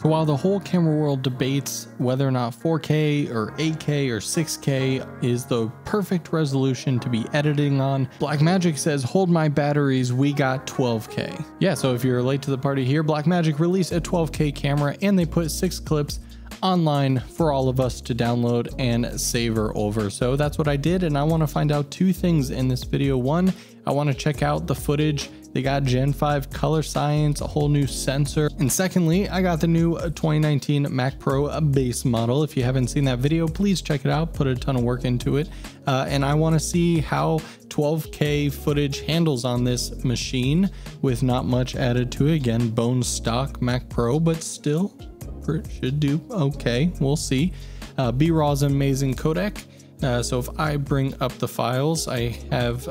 So while the whole camera world debates whether or not 4K or 8K or 6K is the perfect resolution to be editing on, Blackmagic says hold my batteries, we got 12K. Yeah, so if you're late to the party here, Blackmagic released a 12K camera and they put six clips online for all of us to download and savor over. So that's what I did and I want to find out two things in this video. One, I want to check out the footage they got Gen 5 color science, a whole new sensor. And secondly, I got the new 2019 Mac Pro base model. If you haven't seen that video, please check it out. Put a ton of work into it. Uh, and I want to see how 12K footage handles on this machine with not much added to it. Again, bone stock Mac Pro, but still should do okay. We'll see. Uh, B-RAW amazing codec. Uh, so if I bring up the files, I have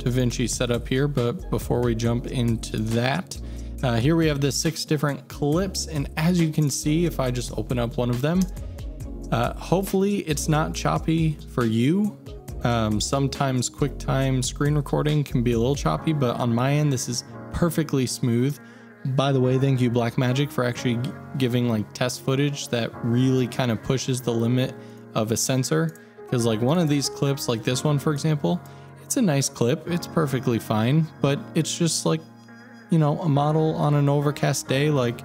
DaVinci setup here, but before we jump into that, uh, here we have the six different clips. And as you can see, if I just open up one of them, uh, hopefully it's not choppy for you. Um, sometimes QuickTime screen recording can be a little choppy, but on my end, this is perfectly smooth. By the way, thank you Blackmagic for actually giving like test footage that really kind of pushes the limit of a sensor. Because like one of these clips, like this one, for example, it's a nice clip. It's perfectly fine, but it's just like, you know, a model on an overcast day. Like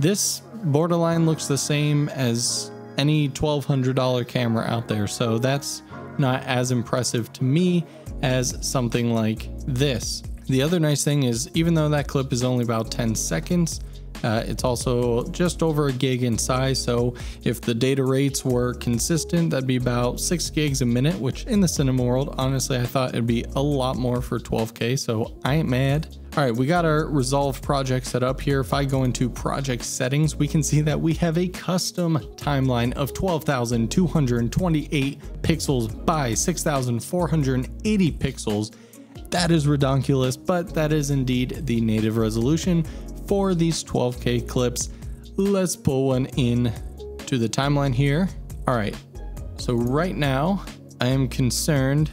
this borderline looks the same as any $1,200 camera out there. So that's not as impressive to me as something like this. The other nice thing is even though that clip is only about 10 seconds, uh, it's also just over a gig in size, so if the data rates were consistent, that'd be about 6 gigs a minute, which in the cinema world, honestly, I thought it'd be a lot more for 12K, so I ain't mad. All right, we got our Resolve project set up here. If I go into project settings, we can see that we have a custom timeline of 12,228 pixels by 6,480 pixels. That is redonkulous, but that is indeed the native resolution for these 12K clips. Let's pull one in to the timeline here. All right, so right now I am concerned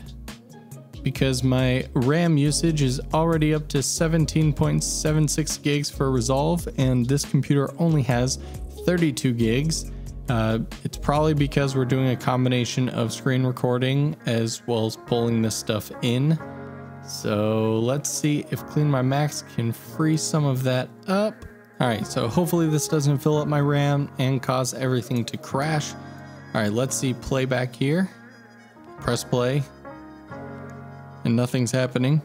because my RAM usage is already up to 17.76 gigs for Resolve and this computer only has 32 gigs. Uh, it's probably because we're doing a combination of screen recording as well as pulling this stuff in. So let's see if Clean My Macs can free some of that up. All right, so hopefully this doesn't fill up my RAM and cause everything to crash. All right, let's see playback here. Press play. And nothing's happening.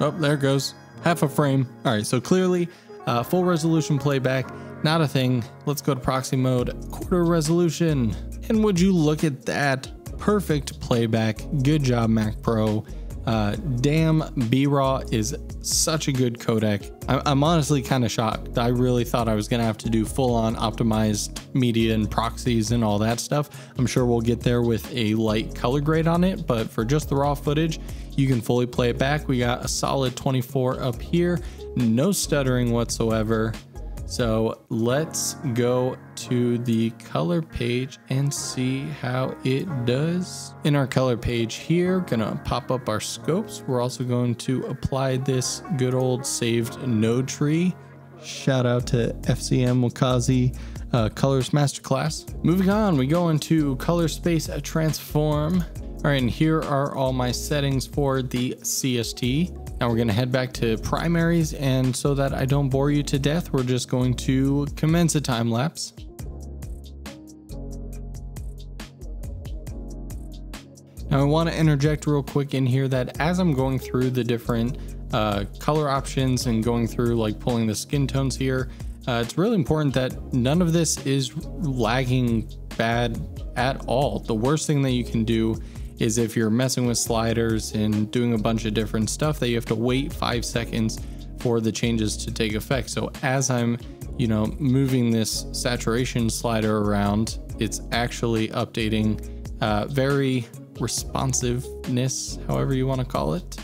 Oh, there goes. Half a frame. All right, so clearly uh, full resolution playback, not a thing. Let's go to proxy mode, quarter resolution. And would you look at that? Perfect playback. Good job, Mac Pro. Uh, damn, B-RAW is such a good codec. I- I'm honestly kind of shocked. I really thought I was going to have to do full on optimized media and proxies and all that stuff. I'm sure we'll get there with a light color grade on it, but for just the raw footage, you can fully play it back. We got a solid 24 up here, no stuttering whatsoever. So let's go to the color page and see how it does. In our color page here, gonna pop up our scopes. We're also going to apply this good old saved node tree. Shout out to FCM Waqas Qazi uh, Colors Masterclass. Moving on, we go into color space transform. All right, and here are all my settings for the CST. Now we're gonna head back to primaries and so that I don't bore you to death, we're just going to commence a time lapse. Now I wanna interject real quick in here that as I'm going through the different uh, color options and going through like pulling the skin tones here, uh, it's really important that none of this is lagging bad at all. The worst thing that you can do is if you're messing with sliders and doing a bunch of different stuff that you have to wait five seconds for the changes to take effect. So as I'm, you know, moving this saturation slider around, it's actually updating uh, very responsiveness, however you want to call it.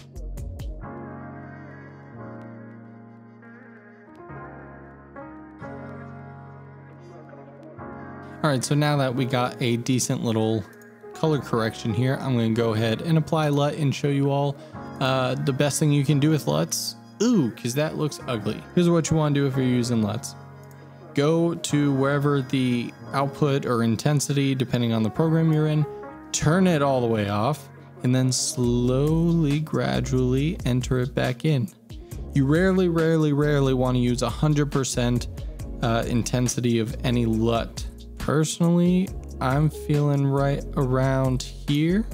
All right, so now that we got a decent little color correction here, I'm going to go ahead and apply LUT and show you all uh, the best thing you can do with LUTs. Ooh, because that looks ugly. Here's what you want to do if you're using LUTs. go to wherever the output or intensity, depending on the program you're in, turn it all the way off, and then slowly, gradually enter it back in. You rarely, rarely, rarely want to use 100% uh, intensity of any LUT. Personally, I'm feeling right around here,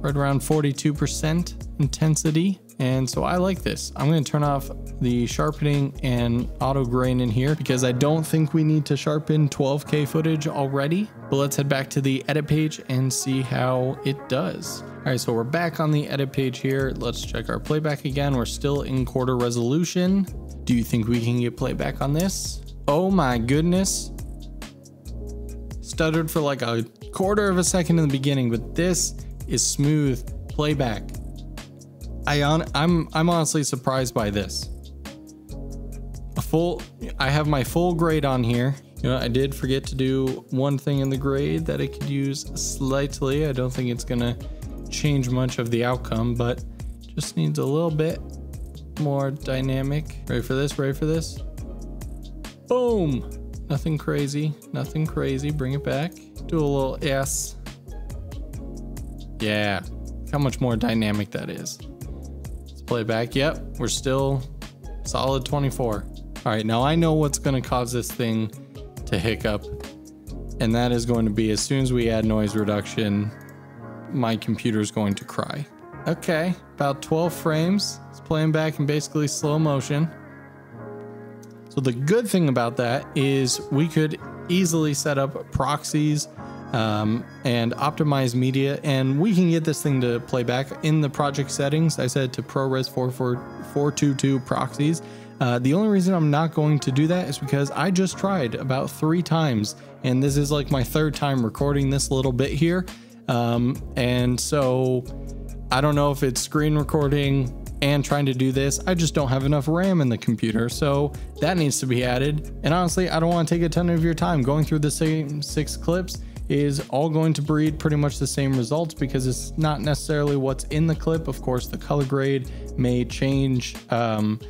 right around 42% intensity. And so I like this. I'm to turn off the sharpening and auto grain in here because I don't think we need to sharpen 12K footage already. But let's head back to the edit page and see how it does. All right, so we're back on the edit page here. Let's check our playback again. We're still in quarter resolution. Do you think we can get playback on this? Oh my goodness. Stuttered for like a quarter of a second in the beginning, but this is smooth playback. I on, I'm I'm honestly surprised by this. A full I have my full grade on here. You know, I did forget to do one thing in the grade that I could use slightly. I don't think it's gonna change much of the outcome, but just needs a little bit more dynamic. Ready for this? Ready for this? Boom! Nothing crazy, nothing crazy. Bring it back. Do a little S. Yeah, how much more dynamic that is. Let's play back. yep, we're still solid 24. All right, now I know what's gonna cause this thing to hiccup, and that is going to be as soon as we add noise reduction, my computer's going to cry. Okay, about 12 frames. It's playing back in basically slow motion. So the good thing about that is we could easily set up proxies um, and optimize media. And we can get this thing to play back in the project settings. I said to ProRes 422 proxies. Uh, the only reason I'm not going to do that is because I just tried about three times, and this is like my third time recording this little bit here. Um, and so I don't know if it's screen recording and trying to do this. I just don't have enough RAM in the computer, so that needs to be added. And honestly, I don't want to take a ton of your time going through the same six clips is all going to breed pretty much the same results because it's not necessarily what's in the clip. Of course, the color grade may change um,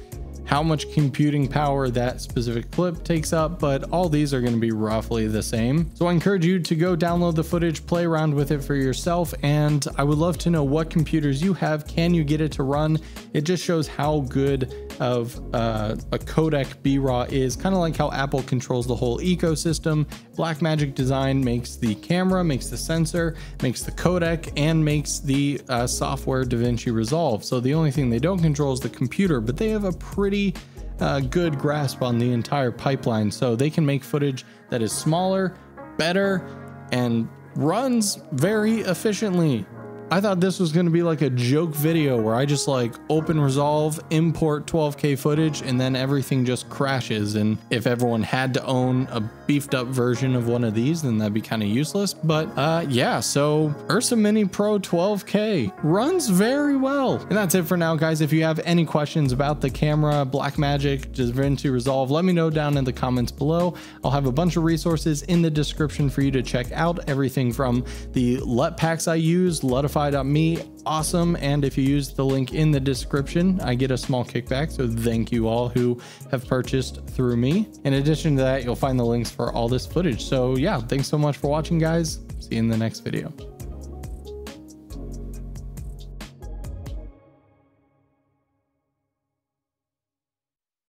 how much computing power that specific clip takes up, but all these are going to be roughly the same. So I encourage you to go download the footage, play around with it for yourself, and I would love to know what computers you have. Can you get it to run? It just shows how good of uh, a codec B-RAW is, kind of like how Apple controls the whole ecosystem. Blackmagic Design makes the camera, makes the sensor, makes the codec, and makes the uh, software DaVinci Resolve. So the only thing they don't control is the computer, but they have a pretty uh, good grasp on the entire pipeline. So they can make footage that is smaller, better, and runs very efficiently. I thought this was going to be like a joke video where I just like open resolve, import 12K footage, and then everything just crashes. And if everyone had to own a beefed up version of one of these, then that'd be kind of useless. But uh, yeah, so Ursa Mini Pro 12K runs very well. And that's it for now, guys. If you have any questions about the camera, Blackmagic, DaVinci Resolve, let me know down in the comments below. I'll have a bunch of resources in the description for you to check out. Everything from the LUT packs I use, Lutify me awesome. And if you use the link in the description, I get a small kickback. So thank you all who have purchased through me. In addition to that, you'll find the links for all this footage. So yeah, thanks so much for watching, guys. See you in the next video.